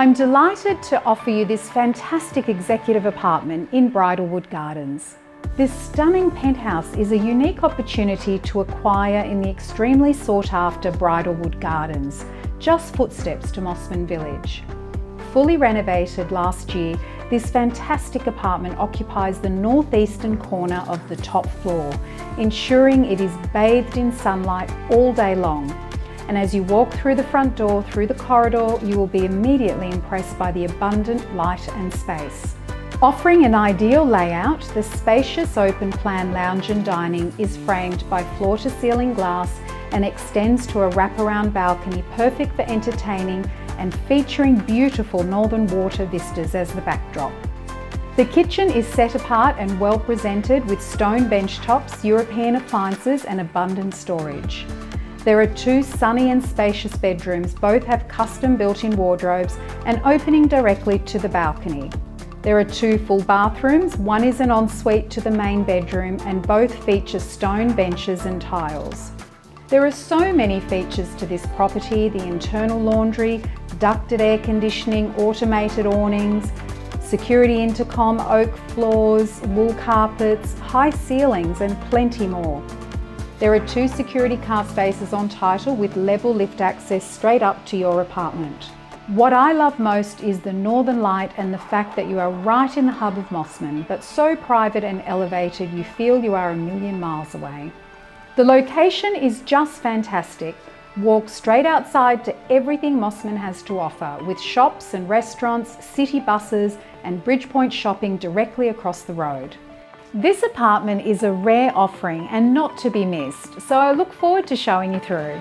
I'm delighted to offer you this fantastic executive apartment in Bridlewood Gardens. This stunning penthouse is a unique opportunity to acquire in the extremely sought after Bridlewood Gardens, just footsteps to Mosman Village. Fully renovated last year, this fantastic apartment occupies the northeastern corner of the top floor, ensuring it is bathed in sunlight all day long and as you walk through the front door, through the corridor, you will be immediately impressed by the abundant light and space. Offering an ideal layout, the spacious open plan lounge and dining is framed by floor to ceiling glass and extends to a wraparound balcony perfect for entertaining and featuring beautiful northern water vistas as the backdrop. The kitchen is set apart and well presented with stone bench tops, European appliances and abundant storage. There are two sunny and spacious bedrooms, both have custom built-in wardrobes and opening directly to the balcony. There are two full bathrooms, one is an ensuite to the main bedroom and both feature stone benches and tiles. There are so many features to this property, the internal laundry, ducted air conditioning, automated awnings, security intercom, oak floors, wool carpets, high ceilings and plenty more. There are two security car spaces on title with level lift access straight up to your apartment. What I love most is the northern light and the fact that you are right in the hub of Mosman, but so private and elevated you feel you are a million miles away. The location is just fantastic. Walk straight outside to everything Mosman has to offer with shops and restaurants, city buses and Bridgepoint shopping directly across the road. This apartment is a rare offering and not to be missed, so I look forward to showing you through.